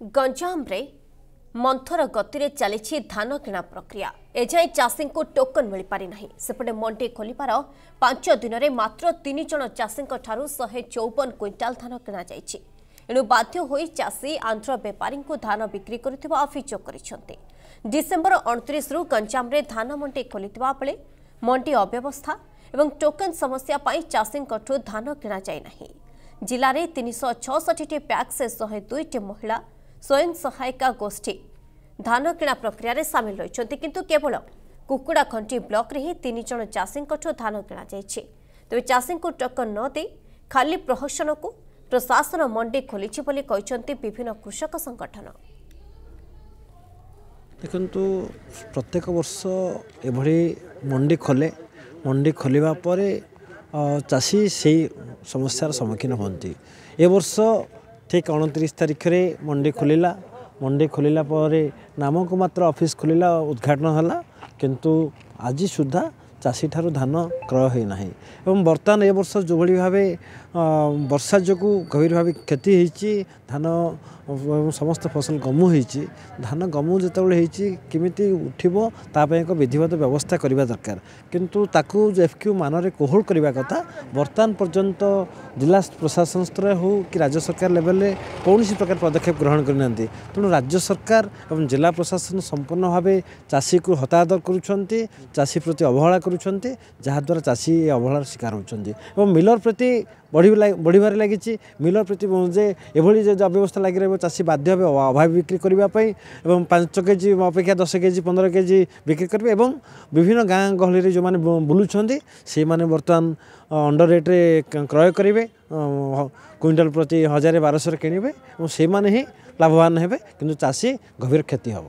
ଗଞ୍ଜାମରେ ମନ୍ଥର ଗତିରେ ଚାଲିଛି ଧାନ କିଣା ପ୍ରକ୍ରିୟା। ଏଯାଏଁ ଚାଷୀଙ୍କୁ ଟୋକନ୍ ମିଳିପାରିନାହିଁ। ସେପଟେ ମଣ୍ଡି ଖୋଲିବାର ପାଞ୍ଚ ଦିନରେ ମାତ୍ର ତିନି ଜଣ ଚାଷୀଙ୍କଠାରୁ ଶହେ ଚଉବନ କ୍ୱିଣ୍ଟାଲ ଧାନ କିଣାଯାଇଛି ଏଣୁ ବାଧ୍ୟ ହୋଇ ଚାଷୀ ଆନ୍ଧ୍ର ବେପାରୀଙ୍କୁ ଧାନ ବିକ୍ରି କରୁଥିବା ଅଭିଯୋଗ କରିଛନ୍ତି। ଡିସେମ୍ବର ଅଣତିରିଶରୁ ଗଞ୍ଜାମରେ ଧାନ ମଣ୍ଡି ଖୋଲିଥିବା ବେଳେ ମଣ୍ଡି ଅବ୍ୟବସ୍ଥା ଏବଂ ଟୋକନ୍ ସମସ୍ୟା ପାଇଁ ଚାଷୀଙ୍କଠୁ ଧାନ କିଣାଯାଇ ନାହିଁ ଜିଲ୍ଲାରେ ତିନିଶହ ଛଅଷଠିଟି ପ୍ୟାକ୍ସ ଶହେ ଦୁଇଟି ମହିଳା ସ୍ୱୟଂ ସହାୟିକା ଗୋଷ୍ଠୀ ଧାନ କିଣା ପ୍ରକ୍ରିୟାରେ ସାମିଲ ରହିଛନ୍ତି କିନ୍ତୁ କେବଳ କୁକୁଡ଼ାଖଣ୍ଟି ବ୍ଲକରେ ହିଁ ତିନି ଜଣ ଚାଷୀଙ୍କଠୁ ଧାନ କିଣାଯାଇଛି। ତେବେ ଚାଷୀଙ୍କୁ ଟୋକନ୍ ନ ଦେଇ ଖାଲି ପ୍ରହସନକୁ ପ୍ରଶାସନ ମଣ୍ଡି ଖୋଲିଛି ବୋଲି କହିଛନ୍ତି ବିଭିନ୍ନ କୃଷକ ସଂଗଠନ। ଦେଖନ୍ତୁ ପ୍ରତ୍ୟେକ ବର୍ଷ ଏଭଳି ମଣ୍ଡି ଖୋଲେ। ମଣ୍ଡି ଖୋଲିବା ପରେ ଚାଷୀ ସେଇ ସମସ୍ୟାର ସମ୍ମୁଖୀନ ହୁଅନ୍ତି। ଏ ବର୍ଷ ଠିକ୍ ଅଣତିରିଶ ତାରିଖରେ ମଣ୍ଡି ଖୋଲିଲା। ମଣ୍ଡି ଖୋଲିଲା ପରେ ନାମକୁ ମାତ୍ର ଅଫିସ୍ ଖୋଲିଲା ଉଦ୍ଘାଟନ ହେଲା। କିନ୍ତୁ ଆଜି ସୁଦ୍ଧା ଚାଷୀଠାରୁ ଧାନ କ୍ରୟ ହୋଇନାହିଁ। ଏବଂ ବର୍ତ୍ତମାନ ଏ ବର୍ଷ ଯେଉଁଭଳି ଭାବେ ବର୍ଷା ଯୋଗୁଁ ଗଭୀର ଭାବେ କ୍ଷତି ହୋଇଛି ଧାନ ଏବଂ ସମସ୍ତ ଫସଲ ଗମୁ ହୋଇଛି ଧାନ ଗମୁ ଯେତେବେଳେ ହେଇଛି କେମିତି ଉଠିବ ତା ପାଇଁ ଏକ ବିଧିବଦ୍ଧ ବ୍ୟବସ୍ଥା କରିବା ଦରକାର। କିନ୍ତୁ ତାକୁ ଏଫ୍ କ୍ୟୁ ମାନରେ କୋହଳ କରିବା କଥା ବର୍ତ୍ତମାନ ପର୍ଯ୍ୟନ୍ତ ଜିଲ୍ଲା ପ୍ରଶାସନ ସ୍ତରରେ ହେଉ କି ରାଜ୍ୟ ସରକାର ଲେଭେଲରେ କୌଣସି ପ୍ରକାର ପଦକ୍ଷେପ ଗ୍ରହଣ କରିନାହାନ୍ତି। ତେଣୁ ରାଜ୍ୟ ସରକାର ଏବଂ ଜିଲ୍ଲା ପ୍ରଶାସନ ସମ୍ପୂର୍ଣ୍ଣ ଭାବେ ଚାଷୀକୁ ହତାଦର କରୁଛନ୍ତି ଚାଷୀ ପ୍ରତି ଅବହେଳା କରୁଛନ୍ତି ଯାହାଦ୍ୱାରା ଚାଷୀ ଏ ଅବହେଳାର ଶିକାର ହେଉଛନ୍ତି। ଏବଂ ମିଲର ପ୍ରତି ବଢ଼ି ବଢ଼ିବାରେ ଲାଗିଛି ମିଲର ପ୍ରତି ଯେ ଏଭଳି ଯେ ଅବ୍ୟବସ୍ଥା ଲାଗି ରହିବ ଚାଷୀ ବାଧ୍ୟ ହେବେ ଅଭାବ ବିକ୍ରି କରିବା ପାଇଁ ଏବଂ ପାଞ୍ଚ କେଜି ଅପେକ୍ଷା ଦଶ କେଜି ପନ୍ଦର କେଜି ବିକ୍ରି କରିବେ ଏବଂ ବିଭିନ୍ନ ଗାଁ ଗହଳିରେ ଯେଉଁମାନେ ବୁ- ବୁଲୁଛନ୍ତି ସେଇମାନେ ବର୍ତ୍ତମାନ ଅଣ୍ଡର ରେଟ୍ରେ କ୍ରୟ କରିବେ କୁଇଣ୍ଟାଲ ପ୍ରତି ହଜାରେ ବାରଶହରେ କିଣିବେ ଏବଂ ସେଇମାନେ ହିଁ ଲାଭବାନ ହେବେ କିନ୍ତୁ ଚାଷୀ ଗଭୀର କ୍ଷତି ହେବ।